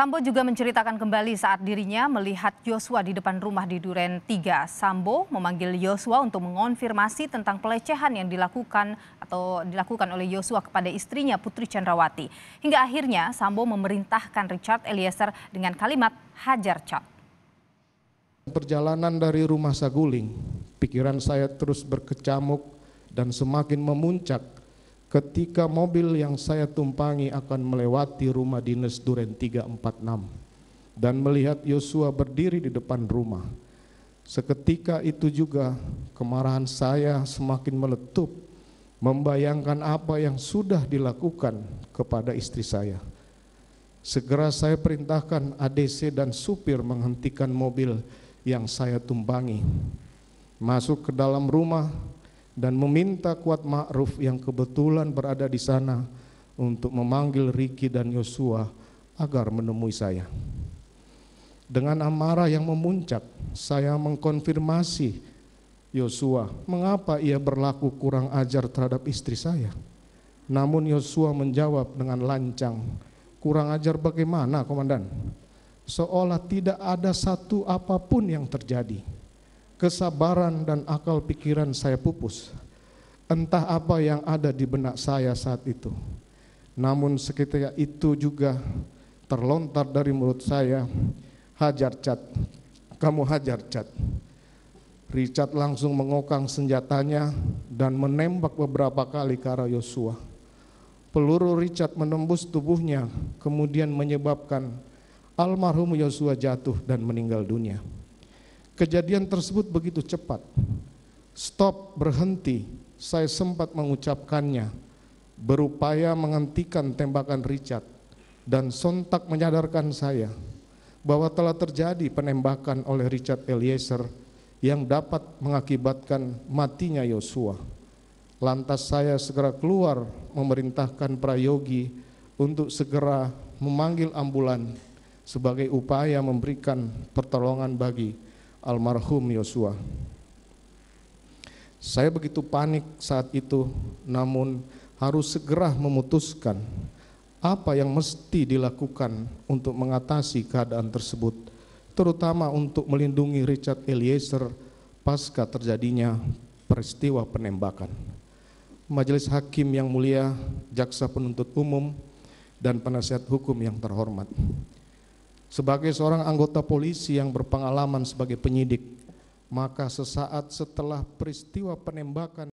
Sambo juga menceritakan kembali saat dirinya melihat Yosua di depan rumah di Duren 3. Sambo memanggil Yosua untuk mengonfirmasi tentang pelecehan yang dilakukan atau dilakukan oleh Yosua kepada istrinya Putri Chandrawati. Hingga akhirnya Sambo memerintahkan Richard Eliezer dengan kalimat hajar cat. Perjalanan dari rumah Saguling, pikiran saya terus berkecamuk dan semakin memuncak ketika mobil yang saya tumpangi akan melewati rumah dinas Duren 346 dan melihat Yosua berdiri di depan rumah. Seketika itu juga kemarahan saya semakin meletup membayangkan apa yang sudah dilakukan kepada istri saya. Segera saya perintahkan ADC dan supir menghentikan mobil yang saya tumpangi. Masuk ke dalam rumah dan meminta kuat Ma'ruf yang kebetulan berada di sana untuk memanggil Riki dan Yosua agar menemui saya. Dengan amarah yang memuncak, saya mengkonfirmasi Yosua, mengapa ia berlaku kurang ajar terhadap istri saya. Namun Yosua menjawab dengan lancang, kurang ajar bagaimana komandan? Seolah tidak ada satu apa pun yang terjadi kesabaran dan akal pikiran saya pupus. Entah apa yang ada di benak saya saat itu. Namun seketika itu juga terlontar dari mulut saya, hajar cat, kamu hajar cat. Richard langsung mengokang senjatanya dan menembak beberapa kali ke arah Yosua. Peluru Richard menembus tubuhnya, kemudian menyebabkan almarhum Yosua jatuh dan meninggal dunia. Kejadian tersebut begitu cepat. Stop, berhenti. Saya sempat mengucapkannya, berupaya menghentikan tembakan Richard dan sontak menyadarkan saya bahwa telah terjadi penembakan oleh Richard Eliezer yang dapat mengakibatkan matinya Yosua. Lantas saya segera keluar memerintahkan Prayogi untuk segera memanggil ambulan sebagai upaya memberikan pertolongan bagi almarhum Yosua. Saya begitu panik saat itu, namun harus segera memutuskan apa yang mesti dilakukan untuk mengatasi keadaan tersebut, terutama untuk melindungi Richard Eliezer pasca terjadinya peristiwa penembakan. Majelis Hakim yang mulia, Jaksa Penuntut Umum, dan penasihat hukum yang terhormat. Sebagai seorang anggota polisi yang berpengalaman sebagai penyidik, maka sesaat setelah peristiwa penembakan